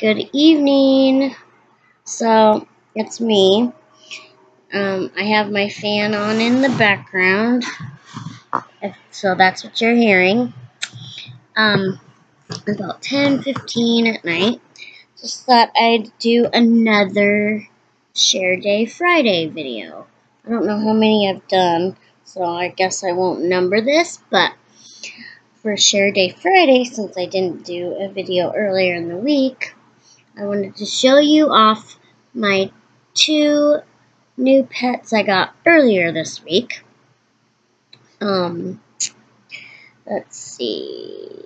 Good evening. So, it's me. Um, I have my fan on in the background. So that's what you're hearing. Um, about 10, 15 at night. Just thought I'd do another Share Day Friday video. I don't know how many I've done, so I guess I won't number this, but for Share Day Friday, since I didn't do a video earlier in the week, I wanted to show you off my two new pets I got earlier this week. Um, let's see,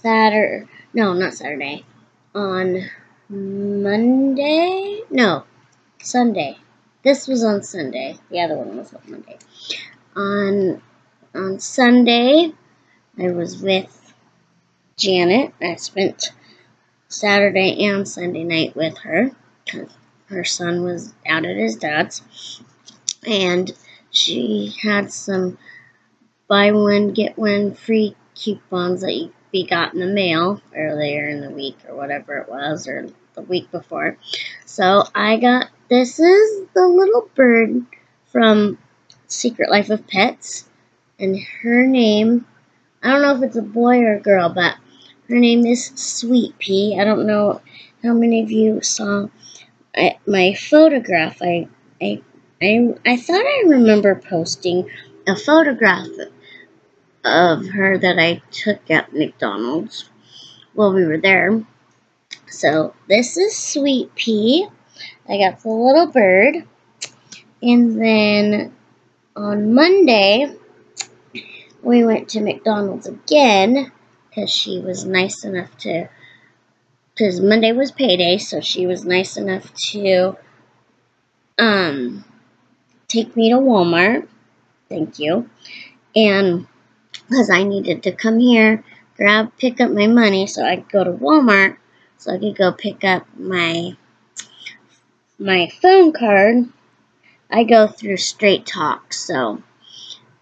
Saturday, no, not Saturday, on Monday, no, Sunday. This was on Sunday. The other one was on Monday. On on Sunday, I was with Janet. I spent Saturday and Sunday night with her because her son was out at his dad's. And she had some buy one, get one free coupons that we got in the mail earlier in the week or whatever it was, or the week before. So I got this is the little bird from Secret Life of Pets, and her name, I don't know if it's a boy or a girl, but her name is Sweet Pea. I don't know how many of you saw uh, my photograph. I, I, I, I thought I remember posting a photograph of her that I took at McDonald's while we were there. So this is Sweet Pea. I got the little bird. And then on Monday, we went to McDonald's again because she was nice enough to, because Monday was payday, so she was nice enough to um, take me to Walmart. Thank you. And because I needed to come here, grab, pick up my money so I could go to Walmart so I could go pick up my my phone card. I go through Straight Talk, so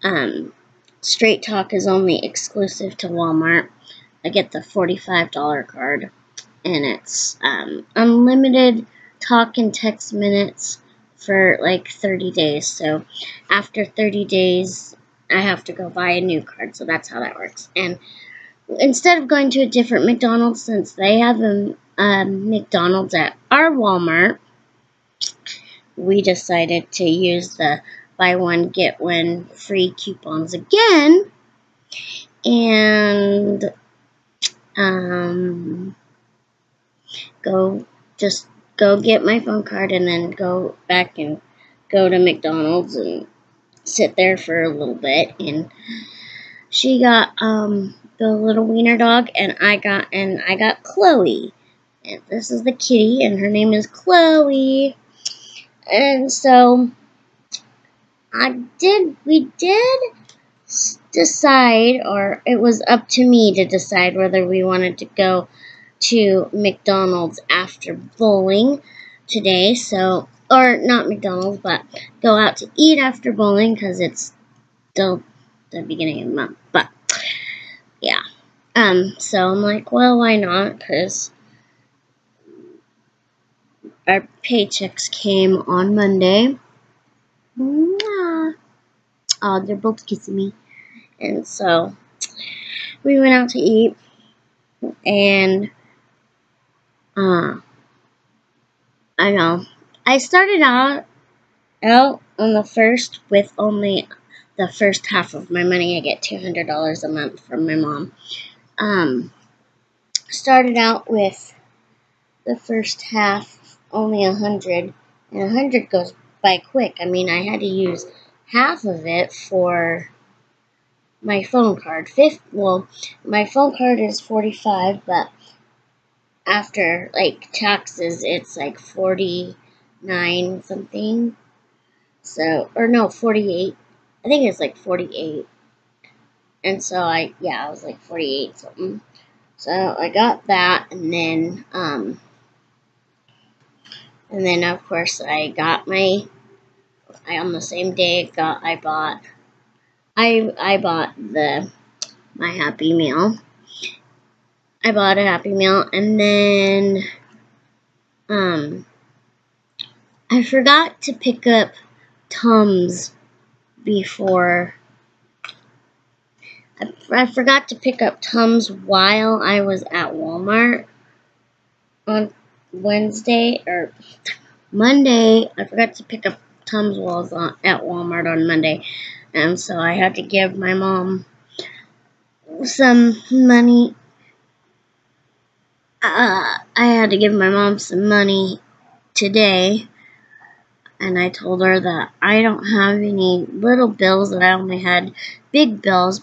um, Straight Talk is only exclusive to Walmart. I get the $45 card, and it's um, unlimited talk and text minutes for like 30 days. So after 30 days, I have to go buy a new card. So that's how that works. And instead of going to a different McDonald's, since they have a, a McDonald's at our Walmart, we decided to use the buy one, get one free coupons again. And um, go just go get my phone card and then go back and go to McDonald's and sit there for a little bit and she got um the little wiener dog and I got and I got Chloe. And this is the kitty and her name is Chloe. And so I did we did decide, or it was up to me to decide whether we wanted to go to McDonald's after bowling today. So, or not McDonald's, but go out to eat after bowling because it's still the beginning of the month. But yeah, um, so I'm like, well, why not? Because our paychecks came on Monday. Oh, they're both kissing me. And so we went out to eat and uh I know. I started out out on the first with only the first half of my money. I get $200 a month from my mom. Um, started out with the first half only a hundred, and a hundred goes by quick. I mean, I had to use half of it for my phone card. Fifth, well, my phone card is 45, but after, like, taxes, it's like 49 something. So, or no, 48. I think it's like 48. And so I, yeah, I was like 48 something. So I got that, and then, um, and then of course I got my, I on the same day got, I bought I I bought the my Happy Meal, I bought a Happy Meal, and then um, I forgot to pick up Tums before. I, I forgot to pick up Tums while I was at Walmart on Wednesday or Monday. I forgot to pick up Tums was on, at Walmart on Monday, and so I had to give my mom some money. Uh, I had to give my mom some money today and I told her that I don't have any little bills, that I only had big bills.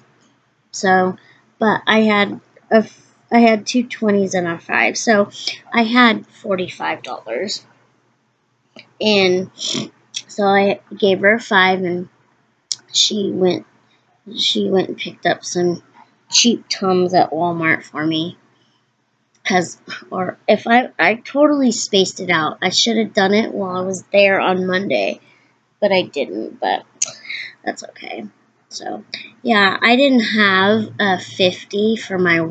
So, but I had a, I had two twenties and a five, so I had forty five dollars. And so I gave her five, and she went she went and picked up some cheap tums at Walmart for me. Cause, or if I I totally spaced it out. I should have done it while I was there on Monday, but I didn't. But that's okay. So yeah, I didn't have a fifty for my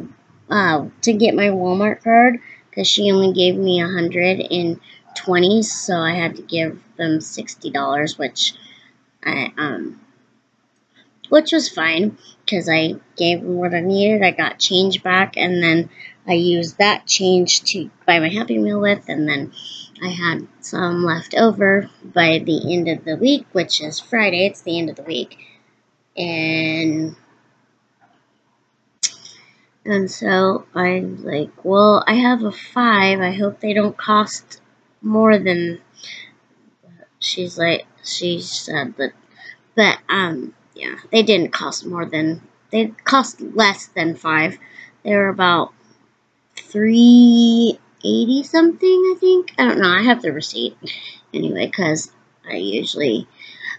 uh, to get my Walmart card because she only gave me a hundred and 20s, so I had to give them $60, which I, um, which was fine because I gave them what I needed. I got change back, and then I used that change to buy my Happy Meal with, and then I had some left over by the end of the week, which is Friday. It's the end of the week, and and so I'm like, well, I have a five. I hope they don't cost more than. She's like, she said that, but um, yeah, they didn't cost more than they cost less than five. They were about three eighty something. I think I don't know. I have the receipt anyway because I usually,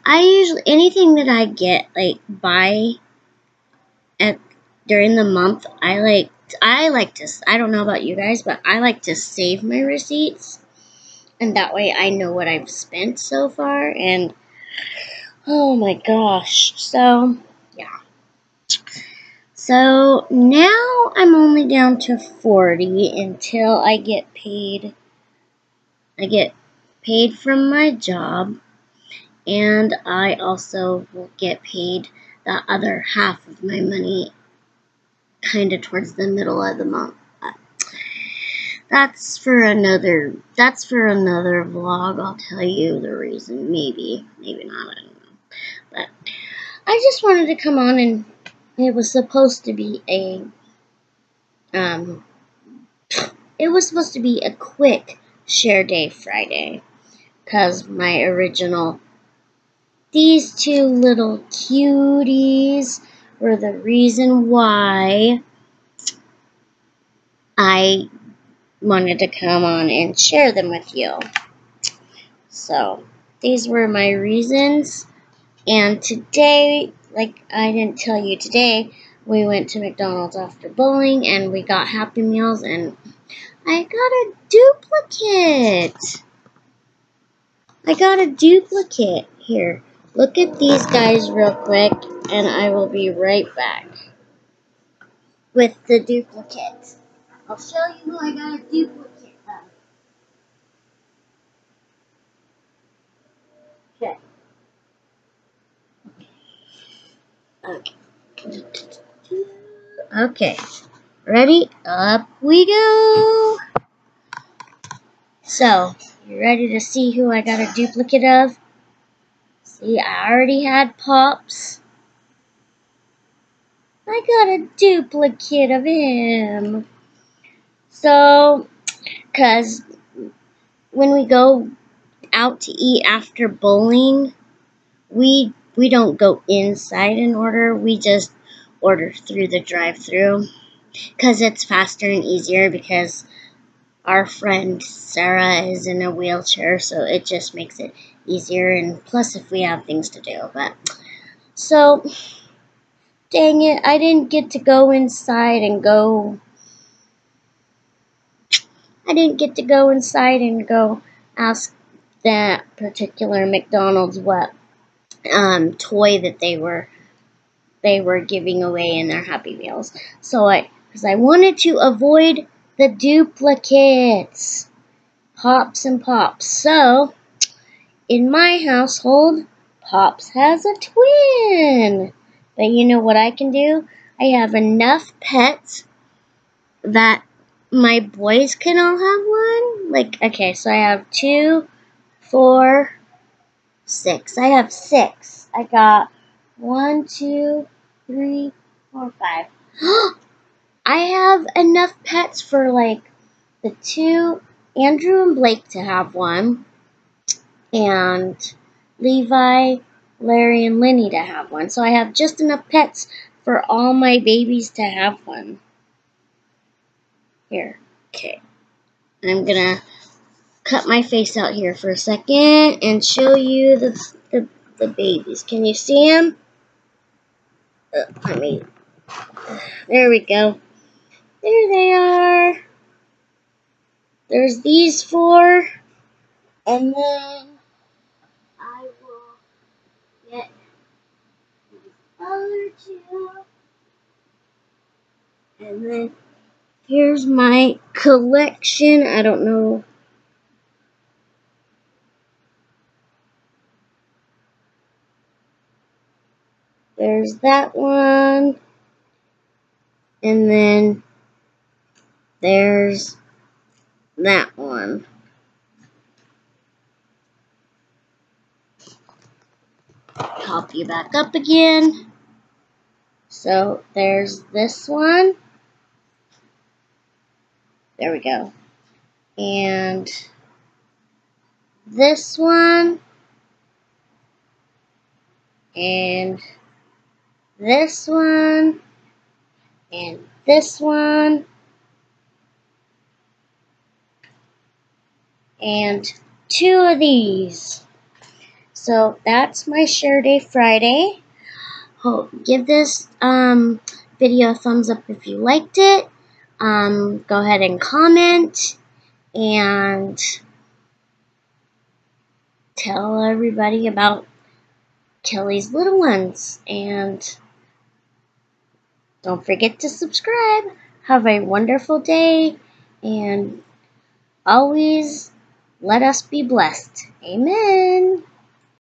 I usually anything that I get like buy at during the month. I like I like to. I don't know about you guys, but I like to save my receipts, and that way I know what I've spent so far and Oh my gosh. So, yeah. So now I'm only down to 40 until I get paid. I get paid from my job and I also will get paid the other half of my money kind of towards the middle of the month. That's for another that's for another vlog. I'll tell you the reason maybe, maybe not. I don't know. But I just wanted to come on and it was supposed to be a um it was supposed to be a quick share day Friday cuz my original these two little cuties were the reason why I wanted to come on and share them with you. So, these were my reasons. And today, like I didn't tell you today, we went to McDonald's after bowling and we got Happy Meals and I got a duplicate. I got a duplicate. Here, look at these guys real quick and I will be right back with the duplicate. I'll show you who I got a duplicate. Of. Okay. Okay. Okay. Ready? Up we go. So, you ready to see who I got a duplicate of? See, I already had Pops. I got a duplicate of him. So, because when we go out to eat after bowling, we we don't go inside and order. We just order through the drive-through because it's faster and easier because our friend Sarah is in a wheelchair, so it just makes it easier. And plus, if we have things to do, but so dang it, I didn't get to go inside and go. I didn't get to go inside and go ask that particular McDonald's what um, toy that they were they were giving away in their Happy Meals. So I because I wanted to avoid the duplicates. Pops and Pops. So, in my household, Pops has a twin. But you know what I can do? I have enough pets that my boys can all have one. Like, okay, so I have two, four, six. I have six. I got one, two, three, four, five. I have enough pets for like the two, Andrew and Blake to have one, and Levi, Larry, and Lenny to have one. So I have just enough pets for all my babies to have one. Here, okay. I'm gonna cut my face out here for a second and show you the, the, the babies. Can you see them? Uh, let me, there we go. There they are. There's these four. And then I will get these other two. And then here's my collection. I don't know. There's that one. And then there's that one. Pop you back up again. So there's this one. There we go. And this one. And this one. And this one. And two of these. So that's my Share Day Friday. Hope, give this um, video a thumbs up if you liked it. Um, go ahead and comment and tell everybody about Kelly's little ones. And don't forget to subscribe. Have a wonderful day and always let us be blessed. Amen.